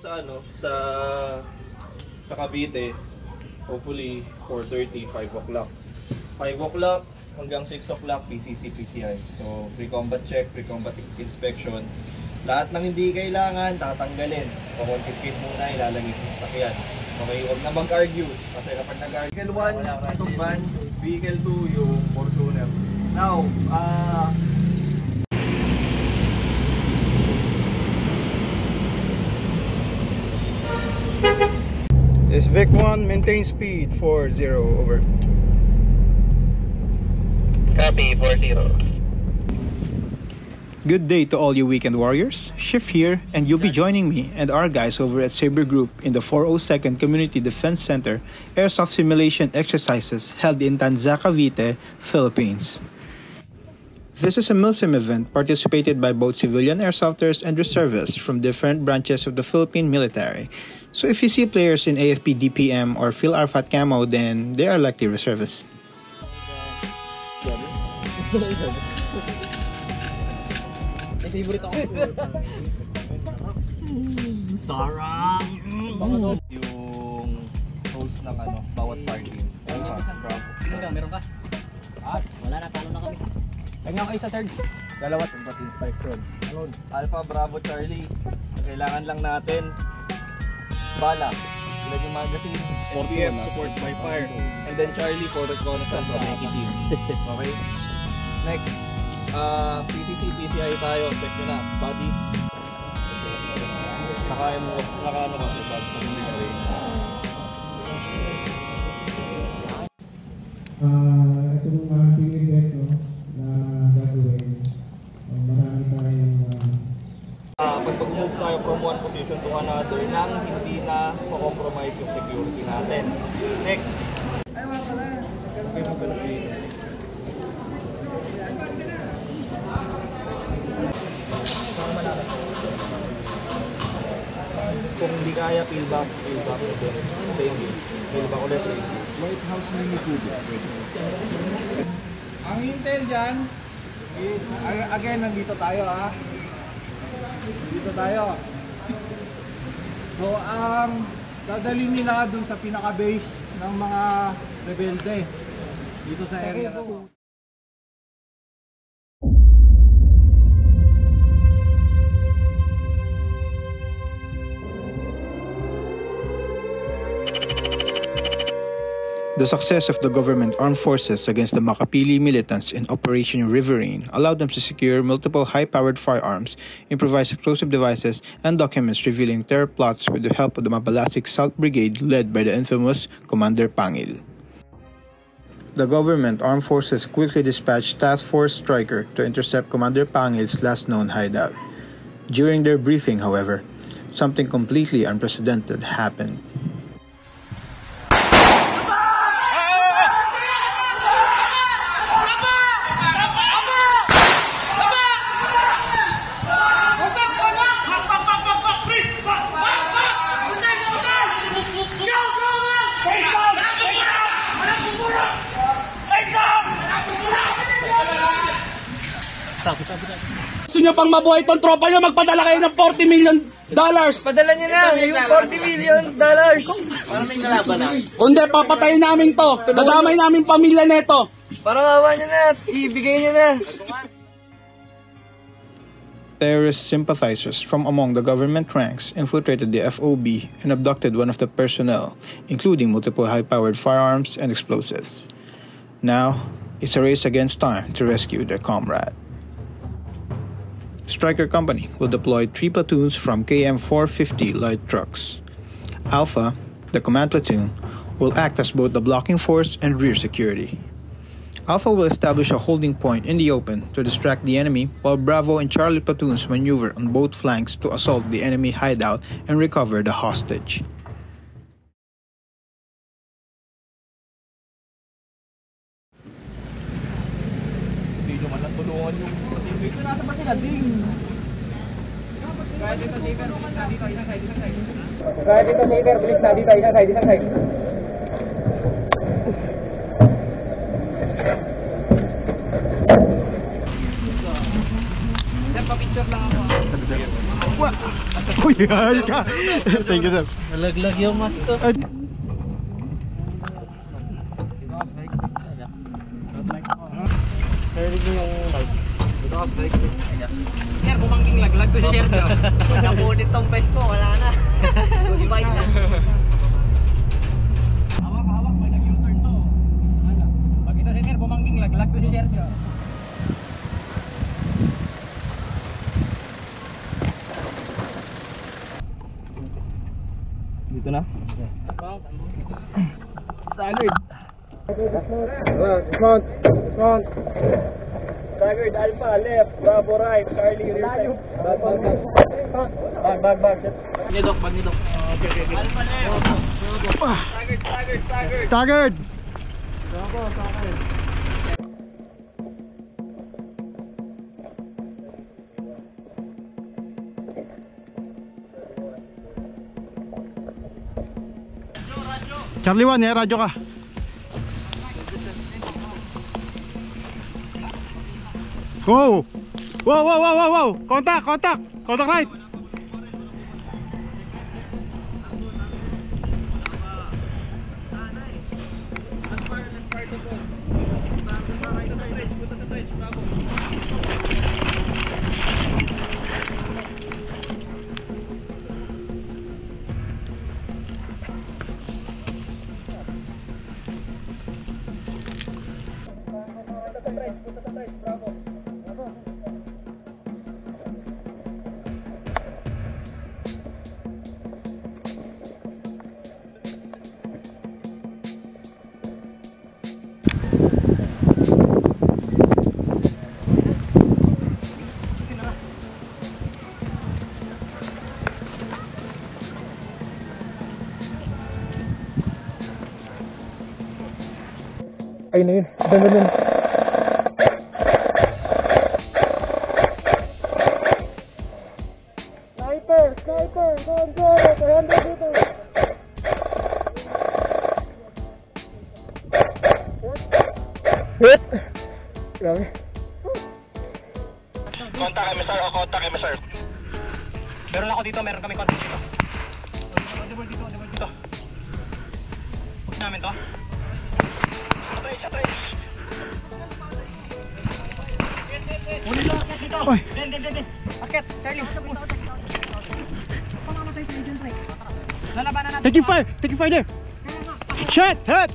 sa ano, sa sa Cavite, hopefully 4.30, 5 o'clock. 5 o'clock hanggang 6 o'clock, PCC, PCI. So, pre-combat check, pre-combat inspection. Lahat ng hindi kailangan, tatanggalin. Pakonfiscate muna, ilalagay sa sasakyan. Okay, huwag na mag-argue. Kasi kapag nag-argue, vehicle 1, itong van, vehicle 2, yung Fortuner. Now, ah, Is Vic 1, maintain speed 40 over. Copy, 40. Good day to all you weekend warriors. Shift here, and you'll be joining me and our guys over at Saber Group in the 402nd Community Defense Center airsoft simulation exercises held in Tanza, Cavite, Philippines. This is a MILSIM event participated by both civilian airsofters and reservists from different branches of the Philippine military. So if you see players in AFP DPM or Phil Arfat Camo, then they are likely reservists. Sarang! yung host ng ano, bawat party. Meron ka? Ah, wala na, talo na kami. Kanya kayo sa third. Dalawa pati inspection. Alpha, Bravo, Charlie. Ang Kailangan lang natin bala. Ilan yung magazine? SPF, support by fire. And then Charlie for reconnaissance of Nike team. Okay? Next, uh, PCC, PCI tayo. Check nyo na. Body. Naka, naka ano ka, military. Ah, itong ating event no, na gagawin, uh, marami tayong ah, uh, pag mag-move tayo from one position to another nang hindi na compromise yung security natin. Next. Okay, mo pala dito. Kung hindi kaya, peel back, peel back ulit. Thank you. Peel back ulit. White House Mini Cube. Ang intel dyan is, ag- again, nandito tayo ha. Dito tayo. So, ang dadalhin nila dun sa pinaka-base ng mga rebelde dito sa area na. The success of the government armed forces against the Makapili militants in Operation Riverine allowed them to secure multiple high-powered firearms, improvise explosive devices, and documents revealing terror plots with the help of the Mabalasik South Brigade led by the infamous Commander Pangil. The government armed forces quickly dispatched Task Force Striker to intercept Commander Pangil's last known hideout. During their briefing, however, something completely unprecedented happened. Pang mabuhay itong tropa nyo, magpadala kayo ng 40 million dollars. Padala niyo na yung 40 million dollars. Kundi papatayin namin to. Nadamay namin pamilya neto. Parang awa niyo na. Ibigay niyo na. Terrorist sympathizers from among the government ranks infiltrated the FOB and abducted one of the personnel, including multiple high powered firearms and explosives. Now, it's a race against time to rescue their comrade. Striker Company will deploy three platoons from KM 450 light trucks. Alpha, the command platoon, will act as both the blocking force and rear security. Alpha will establish a holding point in the open to distract the enemy, while Bravo and Charlie platoons maneuver on both flanks to assault the enemy hideout and recover the hostage. Hindi Kaya dito saver, bilis na dito, isang side, isang side. Dito dito. Sir, pa-picture lang ako. Uy, ka! Thank you, sir. Nalaglag yung mask ko. Sir, bumangking laglag to si Sergio. Napunit tong pes ko, wala na. Goodbye na. Hawak, hawak, may nag-U-turn to. Ano? Pag ito si Sir, bumangking laglag to si Sergio. Dito na? Staggered. Dismount, dismount. Staggered, Alpha, left, Bravo, right, Charlie, rear side. Bag, bag, bag. Bag, bag, bag. Nidok, pag nidok. Alpha, left. Staggered, staggered, staggered. Staggered! Charlie 1, eh, radyo ka. Wow! Wow, wow, wow, wow, wow! Contact, contact! Contact right! Sí, sí, sí. Fire there! Shot! Hit!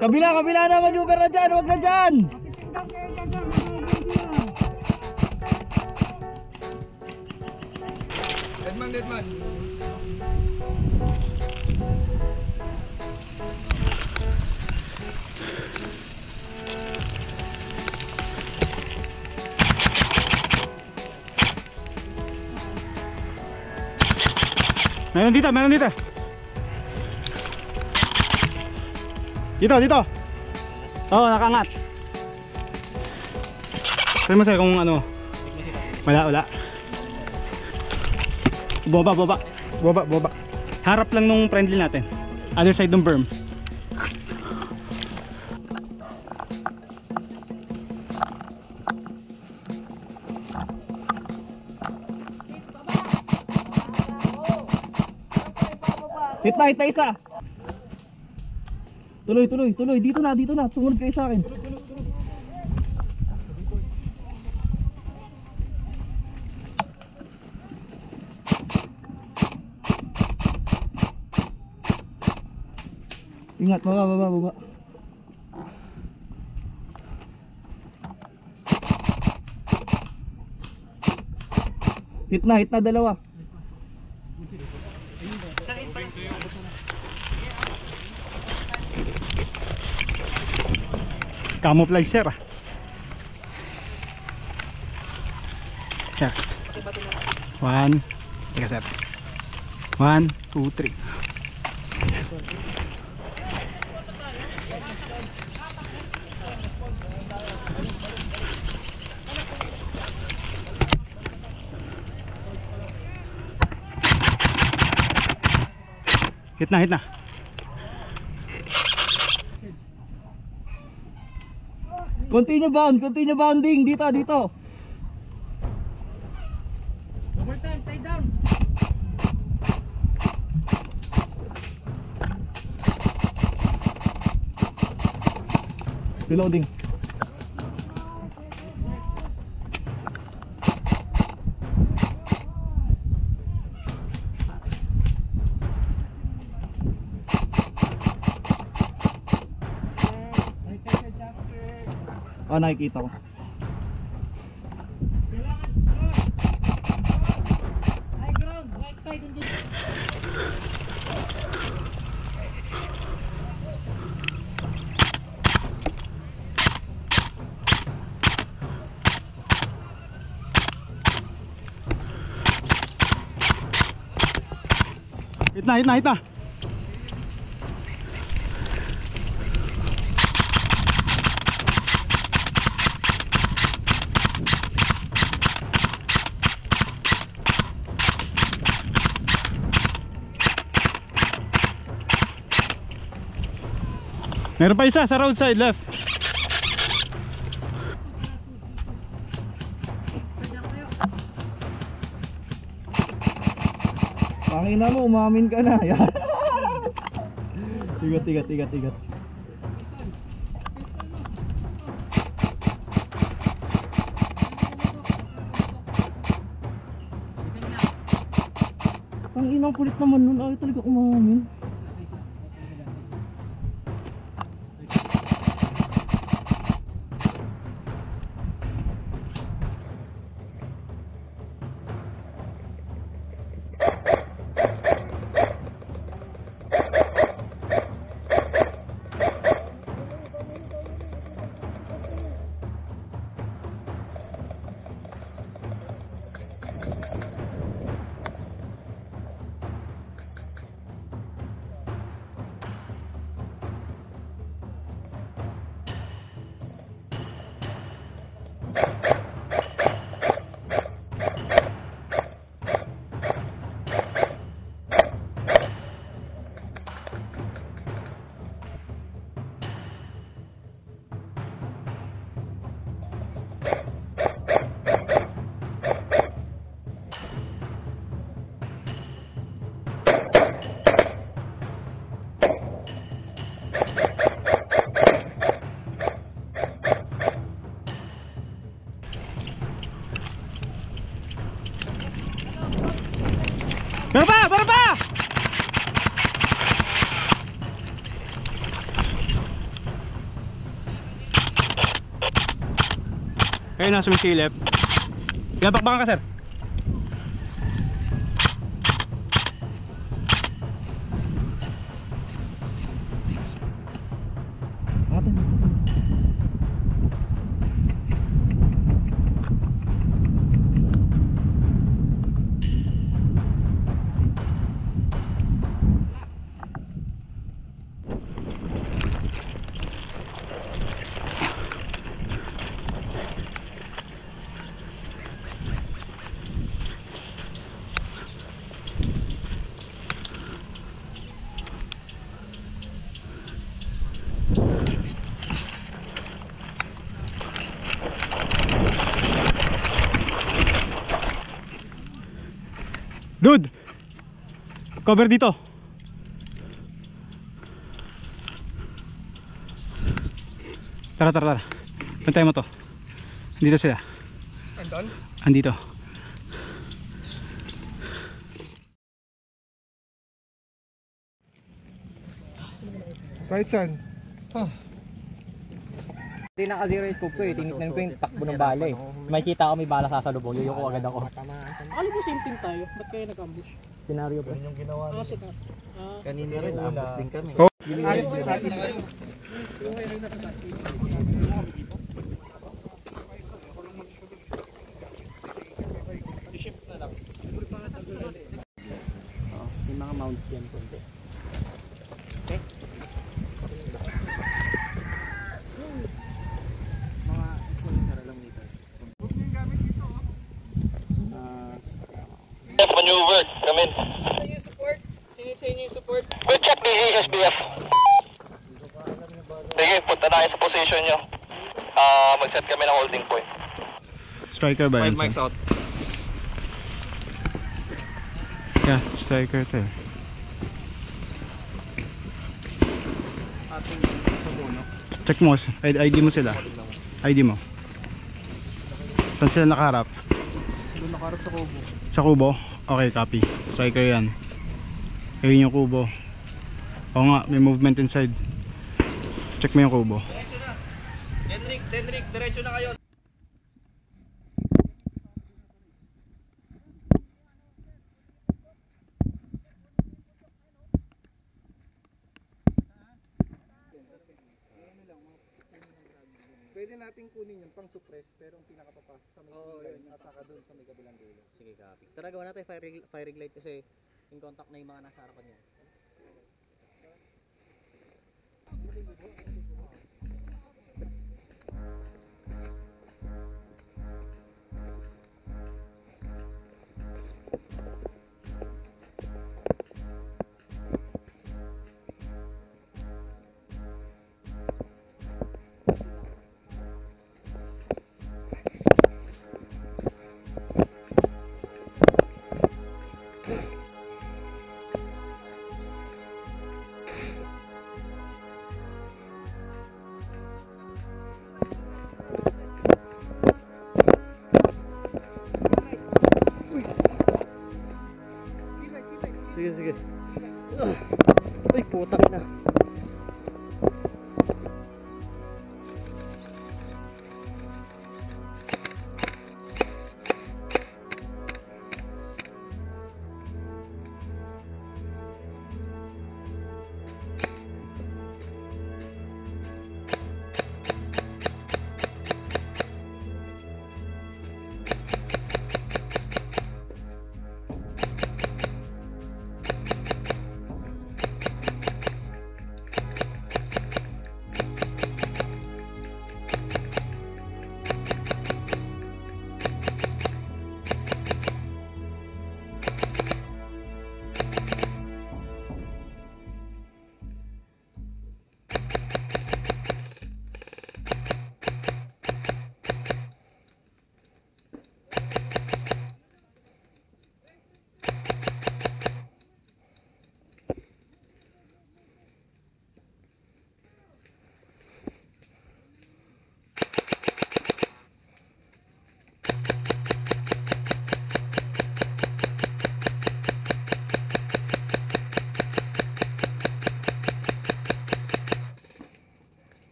Kabila, kabila na maneuver na dyan, huwag na dyan! Meron dito, meron dito. Dito, dito. Oh, nakangat. Sabi mo sa'yo kung ano. Wala, wala. Boba, boba. Boba, boba. Harap lang nung friendly natin. Other side ng berm. Hitna, hitna isa! Tuloy, tuloy, tuloy. Dito na, dito na. Sumunod kayo sa akin. Ingat, baba, baba, baba. Hitna, hitna dalawa. Camouflage sir. Check. One. Teka sir. One, two, three. Hit na, hit na. Continue bound, continue bounding. Dito, dito. Reloading. Ah, nakikita ko. Hit na, hit na, hit na. Meron pa isa sa roadside left. Pangina mo, umamin ka na. Yan. tigat, tigat, tigat, tigat. Ang inang kulit naman nun, ayaw talaga umamin. Kayo na sumisilip. Pinapakbakan ka sir. Cover dito. Tara, tara, tara. Pantay mo to. Andito sila. Andon? Andito. Kahit saan? Hindi naka-zero yung scope ko eh. Tinignan ko yung takbo ng bala eh. May kita ko may bala sasalubong. Yuyuko agad ako. Akala mo same team tayo. Ba't kayo nag-ambush? Senaryo ba? Ah, sige. Kanina rin, ambos din kami. May mga mounts dyan konti. Mga exponential lang nito. Maneuver, come in. Sa inyo support? Sino sa inyo yung support? Good check the SBF. Sige, punta na kayo sa position nyo. Ah, mag-set kami ng holding point. Striker ba yan? 5 mics out. Yeah, striker to eh. Check mo, ID, ID mo sila. ID mo. Saan sila nakaharap? Doon nakarap sa kubo. Sa kubo? Okay, copy. Striker yan. Ayun yung kubo. Oo nga, may movement inside. Check mo yung kubo. Denrick, Denrick, diretso na kayo. Pwede natin kunin yung pang suppress pero ang pinakapapasok sa may line at saka doon sa may kabilang dulo. Sige, copy. Tara, gawa natin fire, fire light kasi in contact na yung mga nasa harapan niya.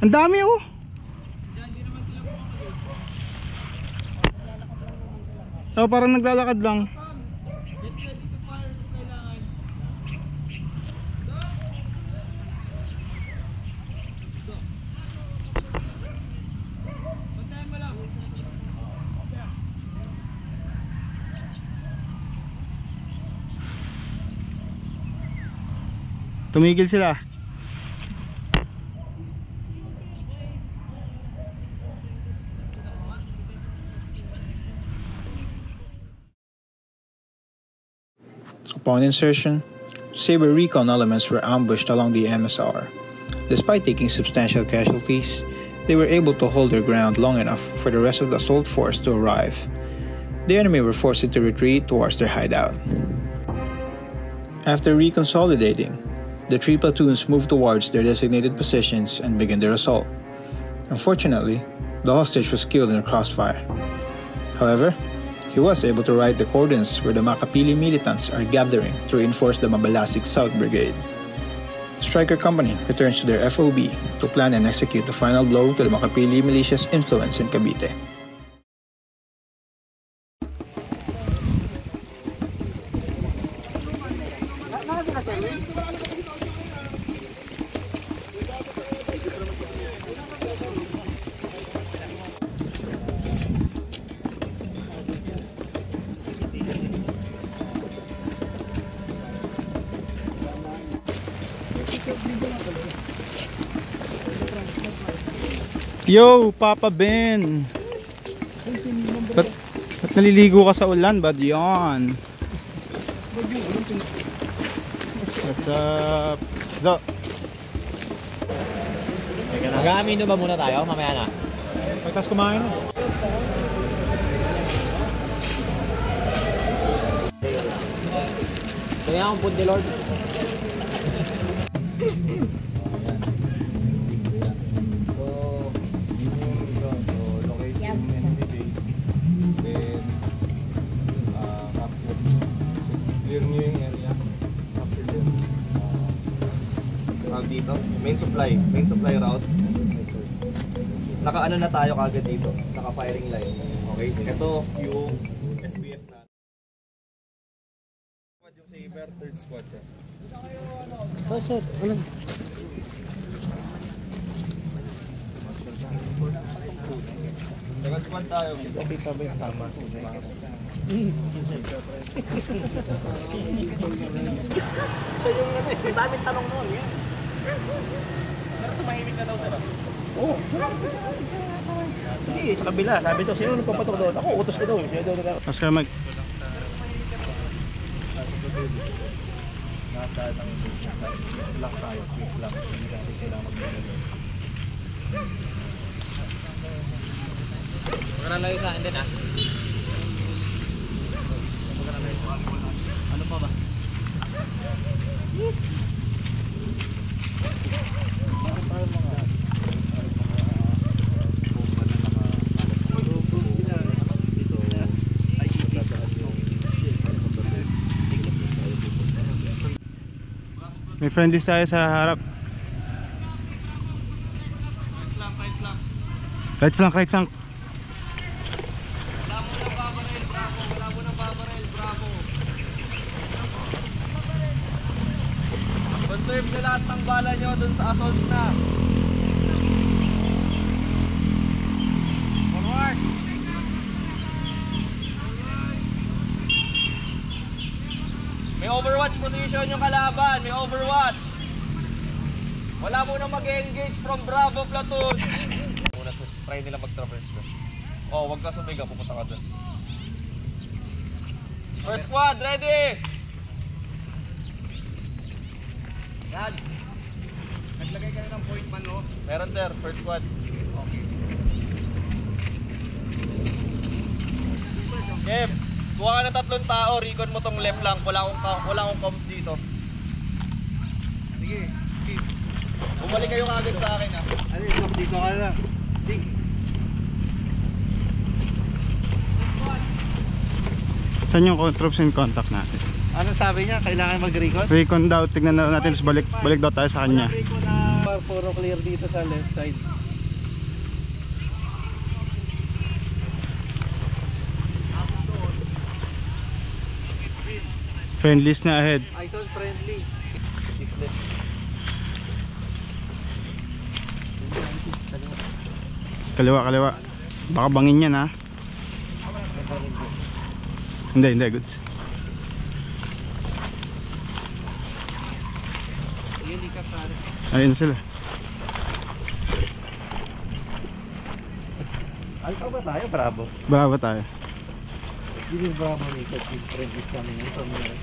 Ang dami oh. Oh, parang naglalakad lang. Tumigil sila. Upon insertion, Sabre recon elements were ambushed along the MSR. Despite taking substantial casualties, they were able to hold their ground long enough for the rest of the assault force to arrive. The enemy were forced to retreat towards their hideout. After reconsolidating, the three platoons moved towards their designated positions and began their assault. Unfortunately, the hostage was killed in a crossfire. However, he was able to write the coordinates where the Makapili militants are gathering to reinforce the Mabalasig South Brigade. Striker Company returns to their FOB to plan and execute the final blow to the Makapili militia's influence in Cavite. Yo, Papa Ben! Ba't, ba't naliligo ka sa ulan? Ba't yun? What's up? So, Mag-aamino ba muna tayo? Mamaya na. pagtas kumain. Kaya akong punti Lord. Supply, main supply route. Naka ano na tayo kagad dito, naka firing line. Okay, ito yung SBF na. Squad yung Saber, third squad siya. Oh shit, ano? Second squad tayo. Sabi-sabi tama. Hindi, sa kabila. Sabi to, sino nagpapatok doon? Ako, utos ko doon. Sino doon? Oscar Mike. Lock tayo, quick lock. Hindi natin kailangan mag-maneuver. Huwag na layo sa akin din ah. Ano pa ba? May friendlies tayo sa harap. Right flank, right flank. Conserve na lahat ng bala nyo dun sa assault na. Forward! May position yung kalaban, may overwatch. Wala muna mag-engage from Bravo Platoon. Muna sa try nila mag-traverse ko. Oh, wag ka sumigaw, pupunta ka dun. First squad, ready! Yan. Naglagay ka na ng point man, no? Meron, sir. First squad. Okay. Kev, kuha ka ng tatlong tao. Recon mo tong left lang. Wala akong, wala akong comms dito. Sige. Sige. Bumalik kayo kagad sa akin, ha? Ano yun? Dito ka na. Saan yung troops in contact natin? Ano sabi niya? Kailangan mag-recon? Recon daw, tignan na natin, balik, balik daw tayo sa kanya. Recon na par, puro clear dito sa left side. Friendlies na ahead. Ison friendly. Kaliwa, kaliwa. Baka bangin yan ha. Hindi, hindi. Goods. Ayun sila. Alpha ba tayo? Bravo. Bravo tayo. Hindi yung bravo ni Coach. Friendly kami. Ito mo na.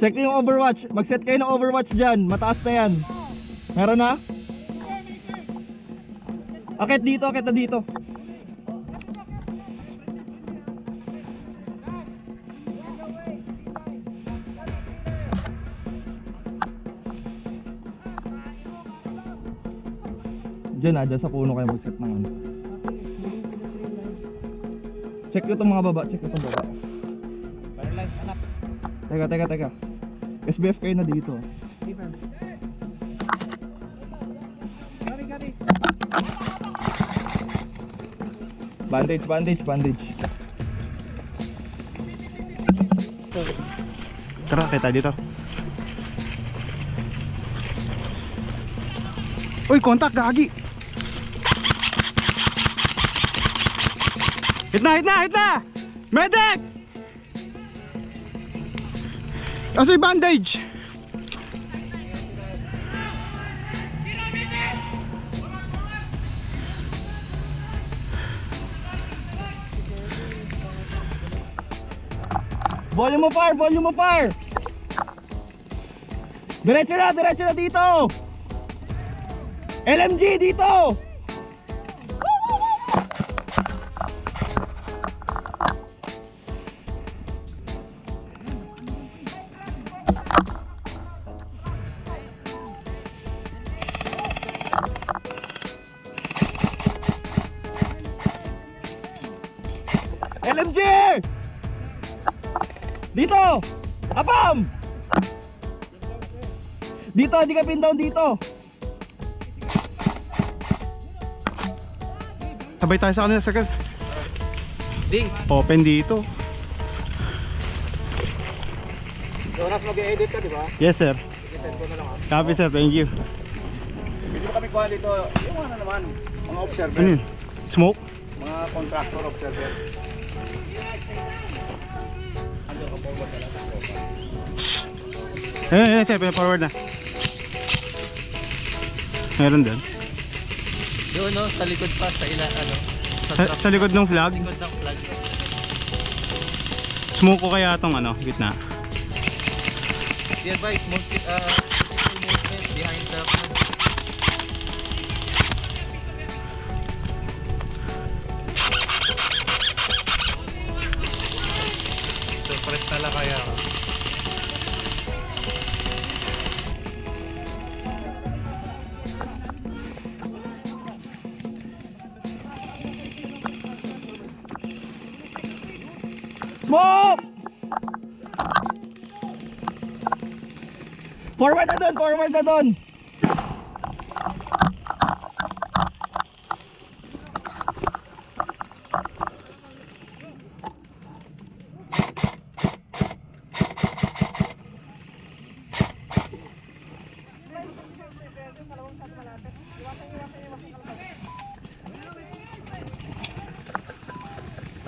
Check yung overwatch. Mag-set kayo ng overwatch dyan. Mataas na yan. Meron na? Akit dito, akit na dito. Diyan ah, dyan sa puno kayo mag-set ng ano. Check nyo itong mga baba, check nyo itong baba. Teka, teka, teka. SBF kayo na dito. Bandage, bandage, bandage. Tara, kita dito. Uy, kontak, gagi! Hit na, hit na, hit na! Medic! Asa bandage? Volume of fire, volume of fire! Diretso na, diretso na dito! LMG dito! Hindi ka pin down dito. Sabay tayo sa kanila, sakal. Ding. Open dito. Jonas, mag-edit ka, di ba? Yes, sir. I-send ko na lang ah. Copy, sir. Thank you. Dito kami kuha dito, yung ano naman, mga observer, Ano yun? Smoke? mga contractor observer. Ayun, ayun, sir. Forward na. Meron din. Doon no, sa likod pa, sa ila, ano. Sa, Sa, sa likod ng flag, likod ng flag. smoke ko kaya tong ano, gitna. Be advised, most, uh, Forward na doon, forward na doon.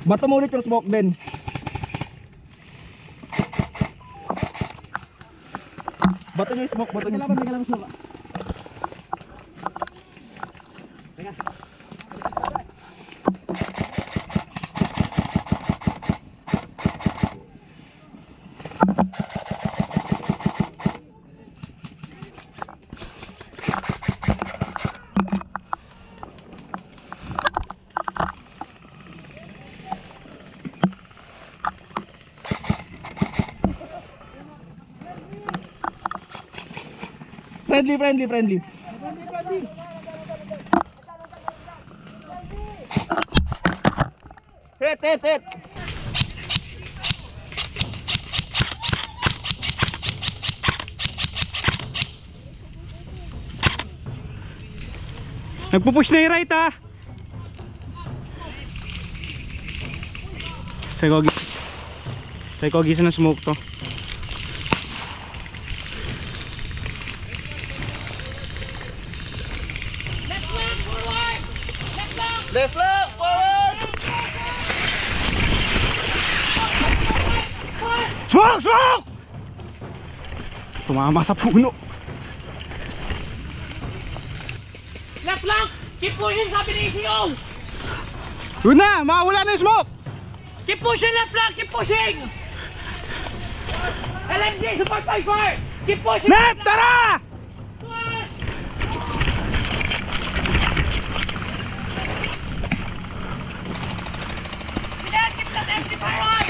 Bato mo ulit yung smoke din. Bato niyo yung smoke, bato niyo. Teka Friendly, friendly, friendly. Hit, hit, hit. Nagpupush na yung right ha. Try ko, gi- try ko gisa ng smoke to. Left lang, forward. Smoke! Smoke! Tumama sa puno. Left lang. Keep pushing, sabi ni ECO. Yun na! Makawala na yung smoke! Keep pushing, left lang. Keep pushing. LMG, support by fire. Keep pushing. Left! Tara! Keep that empty fire on.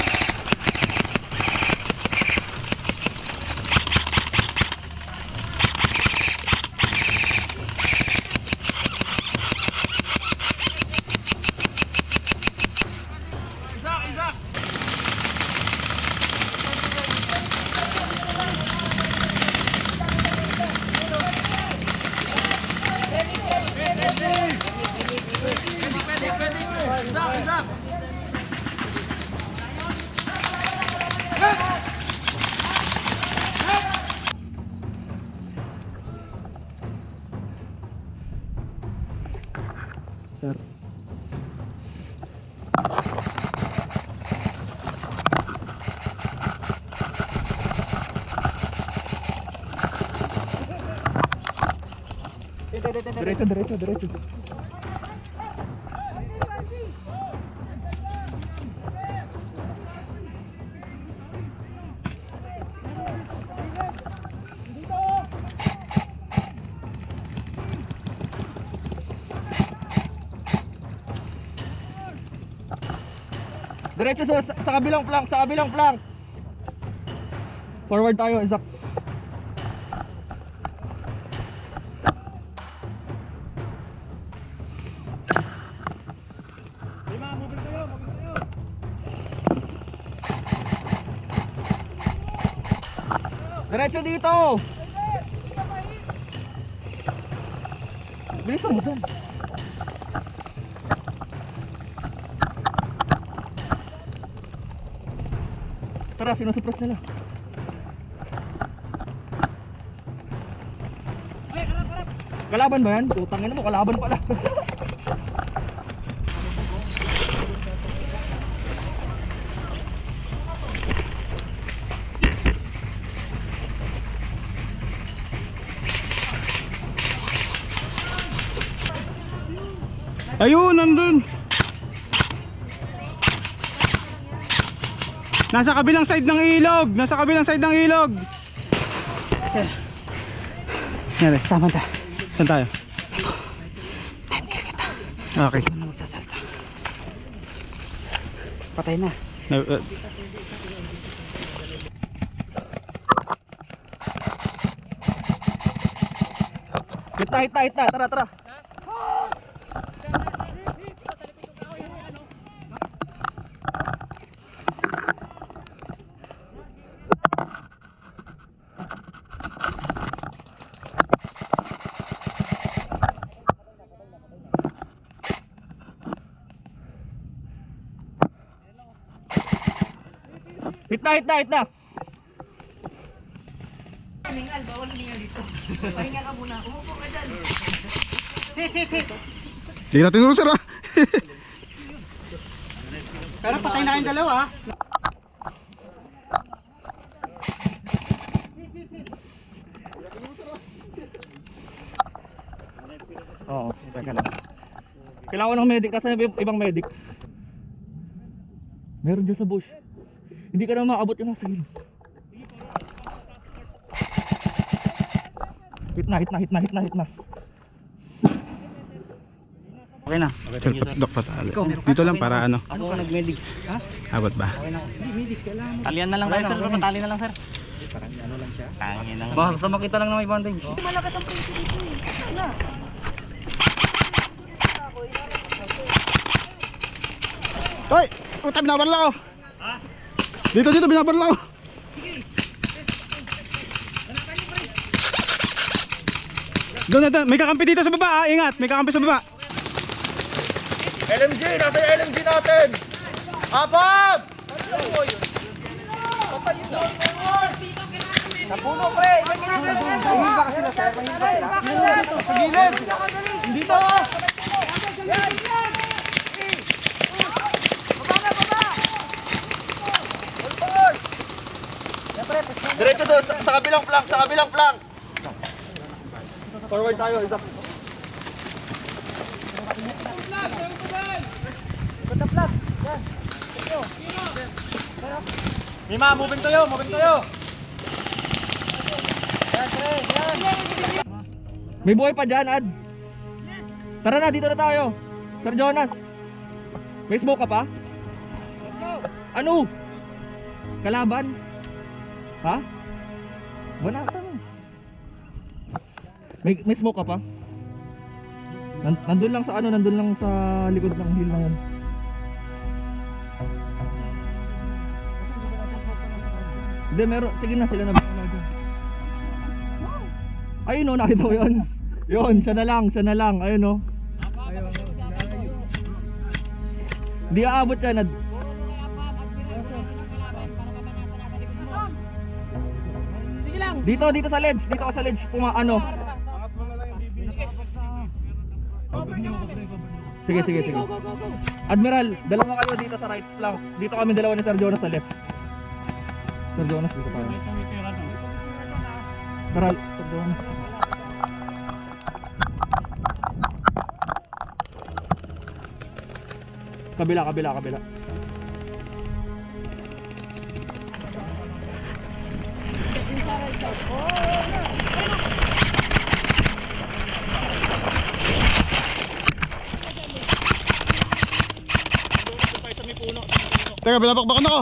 Diretso, diretso, diretso. Diretso sa, sa kabilang plank, sa kabilang plank. Forward tayo, Isaac. Diretso dito! Bilisan mo dyan. Tara, sinusupras nila. Kalaban ba yan? Putangin mo, kalaban pala. Ayun, nandun. Nasa kabilang side ng ilog. Nasa kabilang side ng ilog. Nere, saan tayo? Saan tayo? Okay. Patay na. No, uh, Hita, hita, hita. Tara, tara. Hit na, hit na, hit na. Hindi natin tinuro sir ah. Pero patay na kayong dalawa. Oo, teka lang. Kailangan ko ng medic kasi may ibang medic. Meron dyan sa bush. Hindi ka na maabot yung nasa gilid. Hit na, hit na, hit na, hit na, hit na. Okay na. Sir, pat- dok patali. Dito lang para ano. Ako nag-medic. Ha? Abot ba? Okay na. Hindi, medic. Kailangan mo. Talian na lang tayo, sir. Patali na lang, sir. Baka sa makita lang na may bandage. Hoy! Utay, binabaril ako. Dito, dito, binabaril ako. Doon natin, may kakampi dito sa baba, ah. ingat, may kakampi sa baba. LMG! Nasa yung LMG natin! Abab! Diretso doon, sa, sa kabilang flank, sa kabilang flank! Forward tayo, isa. Mima, moving tayo, moving tayo! May buhay pa dyan, Ad. Tara na, dito na tayo. Sir Jonas. May smoke ka pa? Ano? Kalaban? Ha? Wala ka na. May, may smoke ka pa? Nan, nandun lang sa ano, nandun lang sa likod ng hill na yan. Hindi, meron. Sige na, sila na dyan. Ayun o, nakita mo yun. Yun, siya na lang, siya na lang. Ayun o. Hindi aabot yan. Dito, dito sa ledge. Dito ka sa ledge. Puma, ano. Sige, sige, sige. Admiral, dalawa kayo dito sa right flank. Dito kami dalawa ni Sir Jonas sa left. Sir Jonas, dito tayo. Tara, Sir Jonas. Kabila, kabila, kabila. palakpakan ako.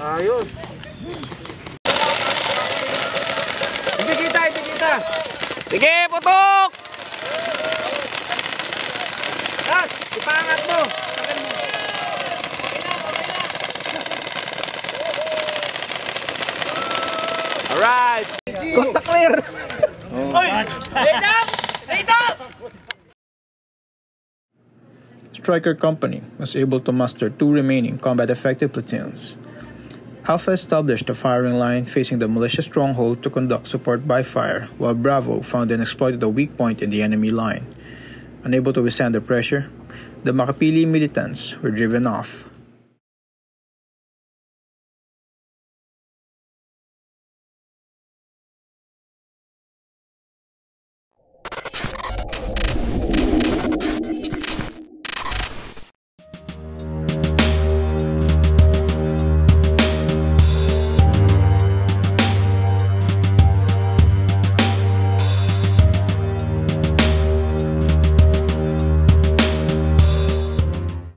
Ayos. Hindi kita, hindi kita! Sige, putok! Ras, ipangat mo! Alright! Contact clear! Striker Company was able to muster two remaining combat effective platoons. Alpha established a firing line facing the militia stronghold to conduct support by fire, while Bravo found and exploited a weak point in the enemy line. Unable to withstand the pressure, the Makapili militants were driven off,